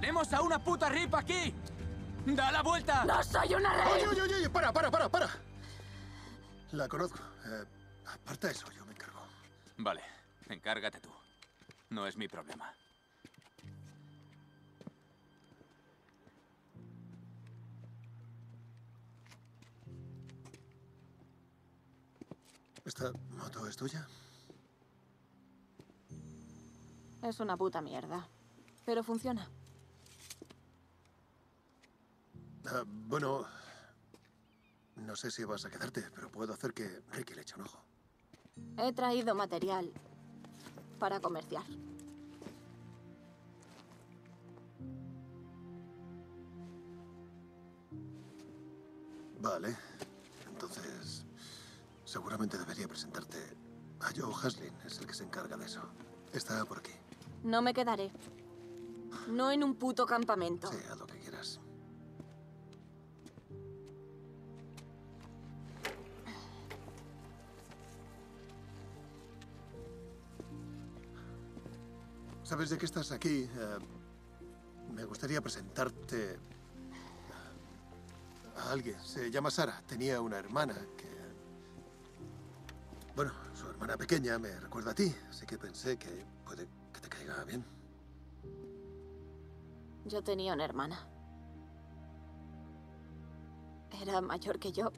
¡Tenemos a una puta rip aquí! ¡Da la vuelta! ¡No soy una rey! oye, oye, oye, para, para, para, para. La conozco. Eh, aparta eso, yo me encargo. Vale, encárgate tú. No es mi problema. ¿Esta moto es tuya? Es una puta mierda. Pero funciona. Ah, bueno, no sé si vas a quedarte, pero puedo hacer que Ricky le eche un ojo. He traído material para comerciar. Vale, entonces seguramente debería presentarte a Joe Haslin, es el que se encarga de eso. Está por aquí. No me quedaré. No en un puto campamento. Sí, lo ¿Sabes de qué estás aquí? Eh, me gustaría presentarte a alguien. Se llama Sara. Tenía una hermana que... Bueno, su hermana pequeña me recuerda a ti, así que pensé que puede que te caiga bien. Yo tenía una hermana. Era mayor que yo.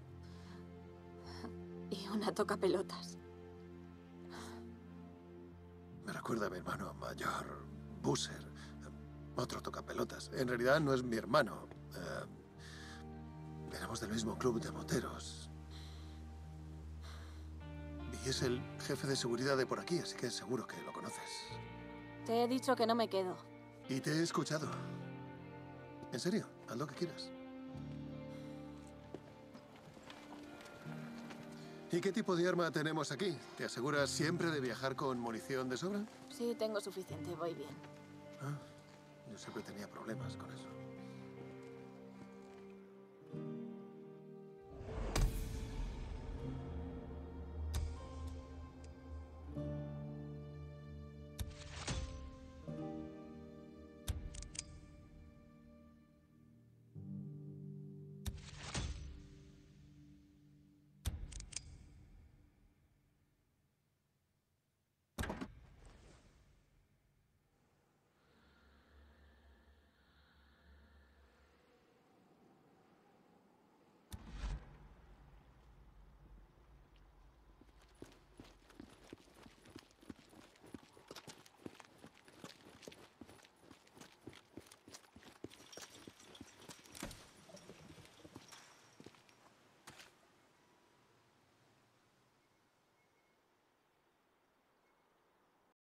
Y una toca pelotas. Me recuerda a mi hermano mayor, Busser. Otro tocapelotas. En realidad no es mi hermano. Eh, éramos del mismo club de moteros. Y es el jefe de seguridad de por aquí, así que seguro que lo conoces. Te he dicho que no me quedo. Y te he escuchado. En serio, haz lo que quieras. ¿Y qué tipo de arma tenemos aquí? ¿Te aseguras siempre de viajar con munición de sobra? Sí, tengo suficiente, voy bien. Ah, yo siempre tenía problemas con eso.